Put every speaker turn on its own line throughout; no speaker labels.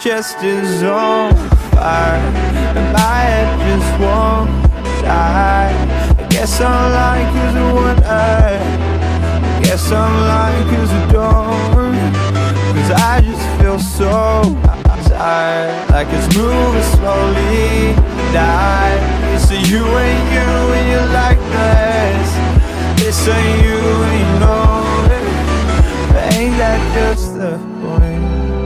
chest is on fire And my head just won't die. I guess I'm lying cause I want I Guess I'm lying cause I don't. Cause I just feel so tired Like it's moving slowly. Die. So you ain't you and you like this This ain't you and you know it. But Ain't that just the point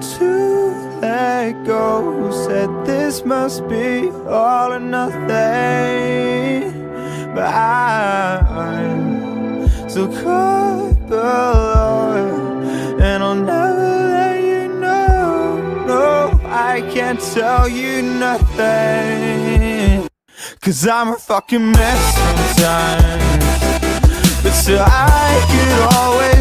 to let go. Who said this must be all or nothing But I'm so caught below And I'll never let you know. No, I can't tell you nothing Cause I'm a fucking mess sometimes. But still I could always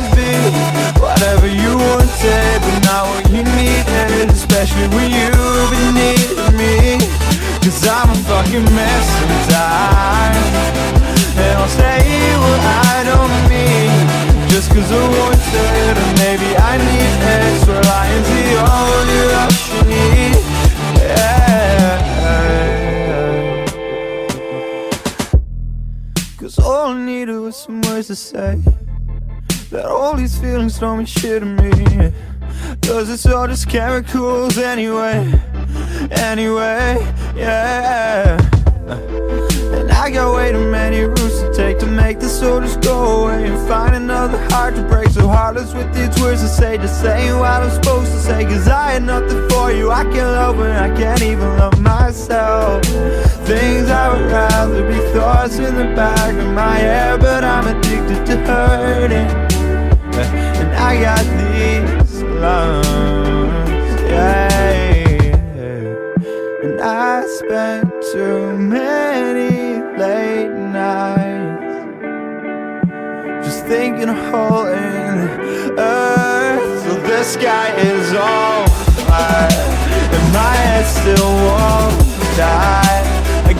to say That all these feelings don't mean shit to me. Cause it's all just chemicals anyway Anyway, yeah. And I got way too many routes to take To make this all just go away And find another heart to break. So heartless with these words to say Just saying what I'm supposed to say. Cause I had nothing for you. I can't love when I can't even love myself. Things I would rather be thoughts in the back of my head But I'm addicted to hurting. And I got these lungs, yeah. And I spent too many late nights Just thinking of hole in the earth So the sky is on fire And my head still won't die. I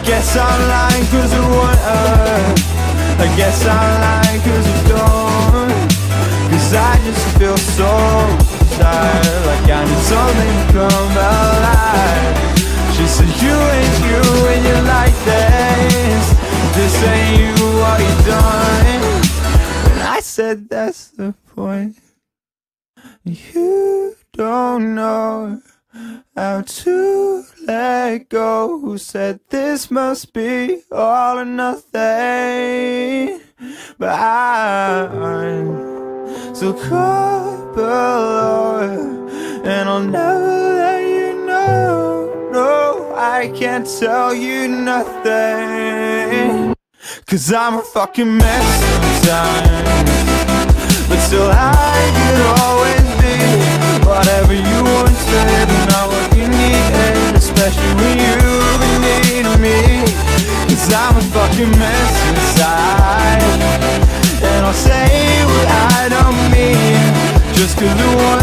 guess I'm lying cause I want earth I guess I'm lying cause I don't Cause I just feel so tired Like I need something to come alive She said you ain't you and you like this. This ain't you, what you done. And I said that's the point. You don't know how to let go? Who said this must be all or nothing? But I'm so caught below, and I'll never let you know. No, I can't tell you nothing. Cause I'm a fucking mess sometimes. But still, I could always be whatever you want to be especially when you've been needing me. Cause I'm a fucking mess inside. And I'll say what I don't mean. Just cause the one